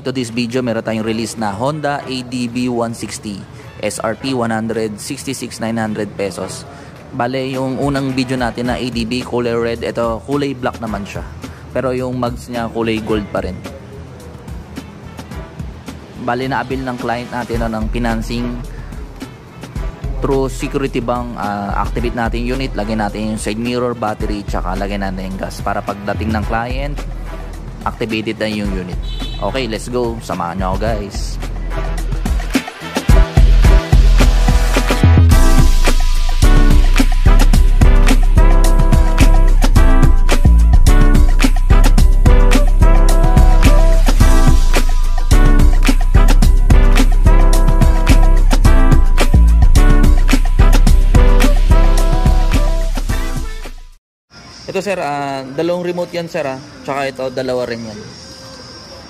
Okay, to this video, meron tayong release na Honda ADB 160 SRP 166,900 pesos. Bale, yung unang video natin na ADB kulay red, ito kulay black naman siya. Pero yung mugs niya kulay gold pa rin. Bale, naabil ng client natin no, ng financing through security bank uh, activate natin yung unit lagyan natin yung side mirror battery tsaka lagyan natin yung gas para pagdating ng client activated na yung unit Okay, let's go. Samahan nyo ako guys. Ito sir, uh, dalawang remote yan sir ah. Tsaka ito, dalawa rin yan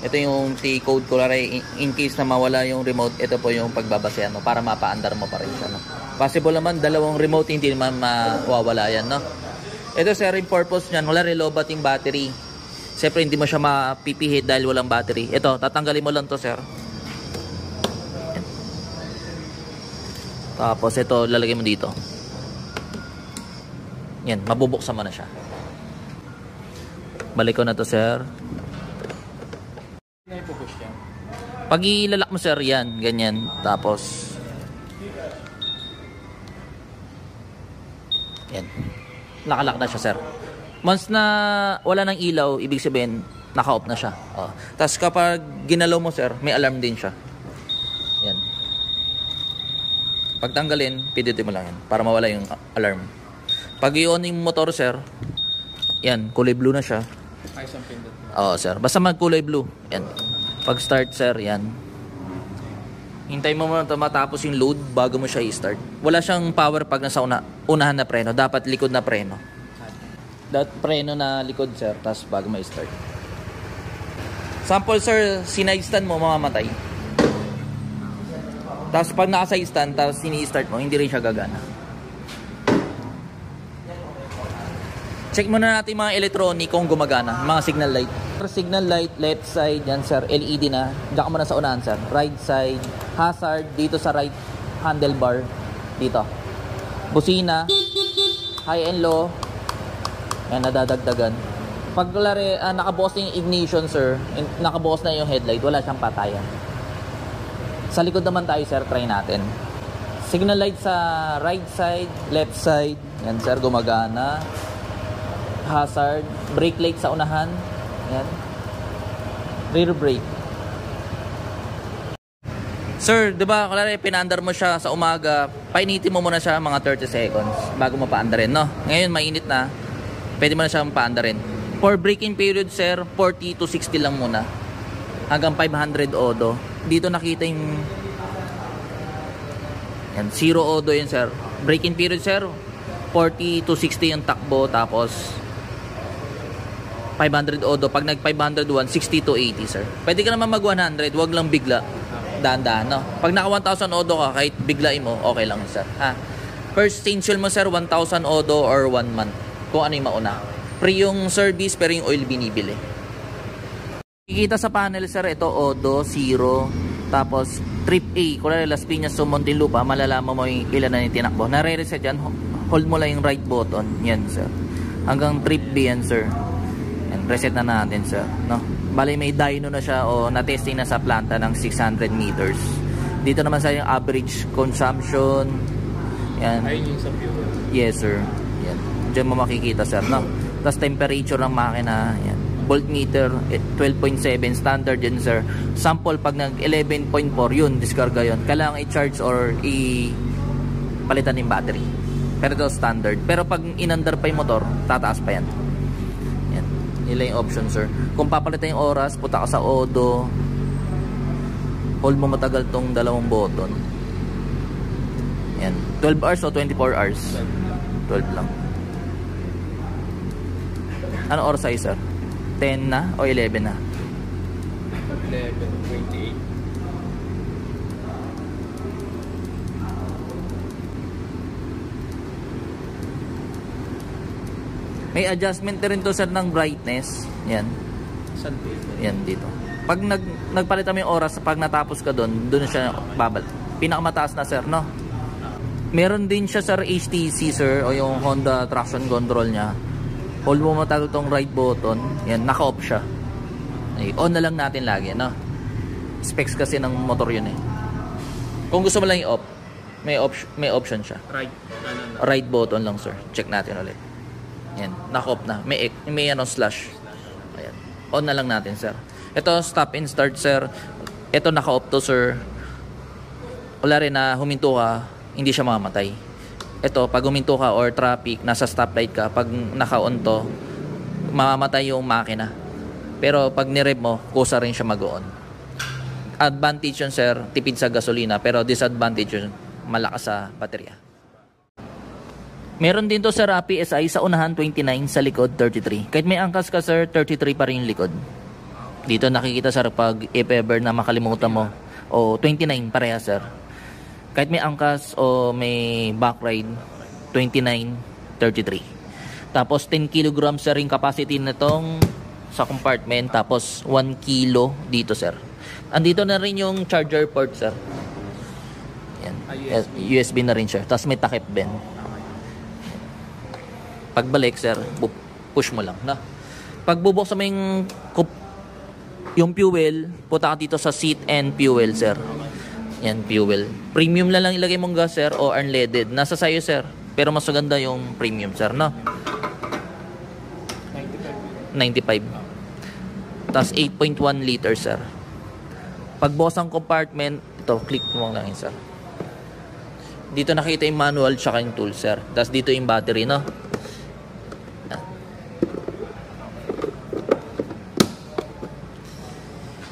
ito yung T-code ko in case na mawala yung remote ito po yung pagbabasehan mo para mapaandar mo pa rin siya no? possible naman dalawang remote hindi naman mawawala yan no? ito sir yung purpose nyan wala relobat yung battery. Siyempre hindi mo siya mapipihit dahil walang battery. Ito tatanggalin mo lang to sir. Tapos ito lalagay mo dito. Yan mabubuksan mo na siya. Balik ko na to sir pag ilalak mo sir, yan, ganyan. Tapos, yan. Nakalak na siya sir. Once na wala ng ilaw, ibig sabihin, naka-off na siya. Oh. Tapos kapag ginalaw mo sir, may alarm din siya. Yan. Pag tanggalin, pidutin mo lang yan para mawala yung alarm. Pag i-on yung motor sir, yan, kulay blue na siya. Ay, Oo, sir. Basta mag-kulay blue. Yan. Pag start sir, yan. Hintay mo muna matapos yung load bago mo siya i-start. Wala siyang power pag nasa una, unahan na preno. Dapat likod na preno. Dapat preno na likod sir, tapos bago ma start Sample sir, sinide stand mo, mamamatay. Tapos pag naka-side stand, tapos sini-start mo, hindi rin siya gagana. Check muna natin mga electronic kung gumagana. Mga signal light. Signal light, left side, yan sir, LED na. Diyan ka muna sa unahan sir. Right side, hazard, dito sa right handlebar. Dito. Busina, high and low. Yan, nadadagdagan. Pag lari, uh, nakabukas yung ignition sir, nakabukas na yung headlight, wala siyang patayan. Sa likod naman tayo sir, try natin. Signal light sa right side, left side. Yan sir, gumagana hazard, brake light sa unahan. Yan. Rear brake. Sir, 'di ba, kulare pinandar mo siya sa umaga, painitin mo muna siya mga 30 seconds bago mo paandarin, no? Ngayon mainit na. Pwede mo na siyang paandarin. For braking period, sir, 40 to 60 lang muna. Hanggang 500 odo. Dito nakita yung yan, zero odo yun, sir. Braking period, sir, 40 to 60 yung takbo tapos 500 odo. Pag nag 501, 60 to 80, sir. Pwede ka naman mag 100, wag lang bigla. Dahan-dahan, no? Pag naka 1,000 odo ka, kahit biglain mo, okay lang, sir. Ha? First essential mo, sir, 1,000 odo or 1 month. Kung ano yung mauna. Free yung service, pero yung oil binibili. Kikita sa panel, sir, ito, odo, zero, tapos trip A, kung Las Piñas sa Montelupa, malalaman mo yung ilan na yung tinakbo. Nare-reset yan, hold mo lang yung right button. Yan, sir. Hanggang trip B yan, sir reset na natin sir no? Bali may dyno na siya o na-testing na sa planta ng 600 meters. Dito naman sa yung average consumption. Yan. Ayun yung sa fuel. Yes sir. Yan. Diyan mo makikita sir no? Tapos temperature ng makina yan. Voltmeter 12.7 eh, standard yun sir. Sample pag nag 11.4 yun diskarga yun. Kailangan i-charge or i palitan yung battery. Pero ito standard. Pero pag inandar pa yung motor tataas pa yan nila yung option sir. Kung papalitan yung oras puta ka sa odo. Hold mo matagal tong dalawang button. Yan. 12 hours o 24 hours? 12 lang. Ano oras ay sir? 10 na o 11 na? 11 28 May adjustment rin to sir ng brightness. Yan. Saan Yan dito. Pag nag, nagpalit kami oras, pag natapos ka doon, doon siya babal. Pinakamataas na sir, no? Meron din siya sir HTC sir, o yung Honda traction control niya. Hold mo matagal tong right button, yan, naka-off siya. Ay, on na lang natin lagi, no? Specs kasi ng motor yun eh. Kung gusto mo lang i-off, may, op- may option siya. Right. Ano. Right button lang sir. Check natin ulit. Yan, naka-off na. May, may ano slash. Ayan. On na lang natin sir. Ito stop and start sir. Ito naka-off to sir. Wala rin na huminto ka, hindi siya mamamatay. Ito, pag huminto ka or traffic, nasa stoplight ka, pag naka-on to, mamamatay yung makina. Pero pag nirev mo, kusa rin siya mag-on. Advantage yun sir, tipid sa gasolina. Pero disadvantage yun, malakas sa baterya. Meron din to sir ah, PSI sa unahan 29 sa likod 33. Kahit may angkas ka sir 33 pa rin yung likod. Dito nakikita sir pag if ever na makalimutan mo o 29 pareha sir. Kahit may angkas o may back ride 29 33. Tapos 10 kg sir yung capacity nitong sa compartment tapos 1 kilo dito sir. Andito na rin yung charger port sir. Yan. Ah, Yes, USB na rin siya. Tapos may takip din. Pagbalik, sir, push mo lang, na. Pag bubuksan mo yung, yung fuel, punta ka dito sa seat and fuel, sir. Yan, fuel. Premium lang lang ilagay mong gas, sir, o unleaded. Nasa sayo, sir. Pero mas maganda yung premium, sir, no? 95. Tapos 8.1 liter, sir. Pag bukas ang compartment, ito, click mo lang yun, sir. Dito nakita yung manual tsaka yung tool, sir. Tapos dito yung battery, no?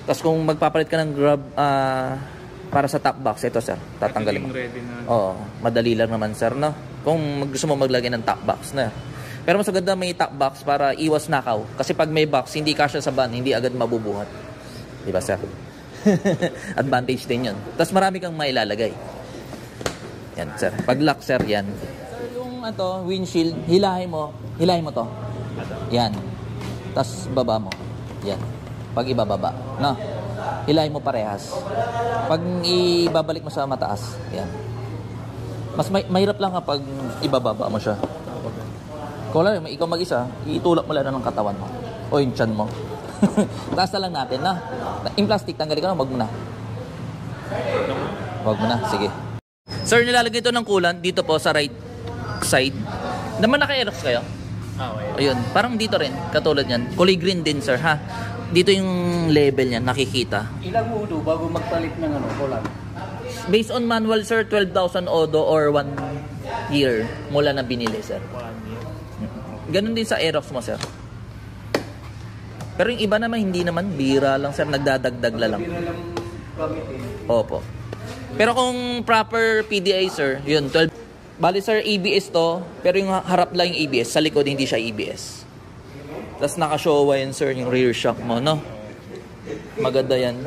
Tapos kung magpapalit ka ng grab ah, para sa top box, ito, sir. Tatanggalin mo. Ready na. Oo, madali lang naman, sir, no? Kung gusto mo maglagay ng top box na. Pero mas maganda may top box para iwas nakaw. Kasi pag may box, hindi kasya sa van, hindi agad mabubuhat. Di ba, sir? Advantage din yun. Tapos marami kang mailalagay. Yan, sir. Pag lock, sir, yan. Sir, yung ato, windshield, hilahin mo. Hilahin mo to. Yan. Tapos baba mo. Yan. Pag ibababa. No? Hilahin mo parehas. Pag ibabalik mo sa mataas. Yan. Mas may, mahirap lang kapag ibababa mo siya. Kung wala, ikaw mag-isa, itulak mo lang ng katawan mo. O yung chan mo. Taas na lang natin, na. Yung plastic, tanggalin ka na, wag mo na. Wag mo na, sige. Sir, nilalagay ito ng coolant dito po sa right side. Naman naka-aerox kayo? Ah, okay. Ayun, parang dito rin, katulad yan. Kulay green din, sir, ha? Dito yung level niya, nakikita. Ilang udo bago magpalit ng ano, kulang? Based on manual, sir, 12,000 odo or 1 year mula na binili, sir. One year. Ganon din sa Aerox mo, sir. Pero yung iba naman, hindi naman. Bira lang, sir. Nagdadagdag la lang. Na lang gamitin. Opo. Pero kung proper PDA, sir, yun, 12. Bali, sir, ABS to. Pero yung harap lang yung ABS. Sa likod, hindi siya ABS. Tapos naka-showa yun, sir, yung rear shock mo, no? Maganda yan.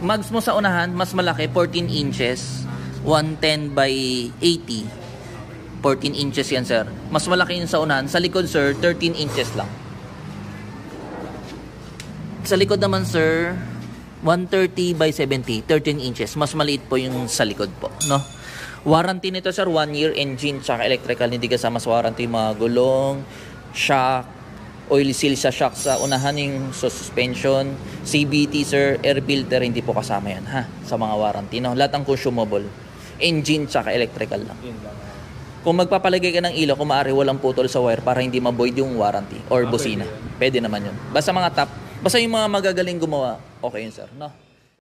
Mags mo sa unahan, mas malaki, 14 inches. 110 by 80. 14 inches yan, sir. Mas malaki yun sa unahan. Sa likod, sir, 13 inches lang. Sa likod naman, sir, 130 by 70, 13 inches. Mas maliit po yung sa likod po, no? Warranty nito, sir, 1 year engine tsaka electrical. Hindi kasama sa warranty mga gulong, shock, oil seal sa shock sa unahan yung sa suspension, CBT, sir, air filter, hindi po kasama yan, ha? Sa mga warranty, no? Lahat ang consumable. Engine tsaka electrical lang. Yun lang. Kung magpapalagay ka ng ilaw, kung maaari walang putol sa wire para hindi ma-void yung warranty or Ah, busina. pwede Pwede naman yun. Basta mga top, basta yung mga magagaling gumawa, okay yun sir, no?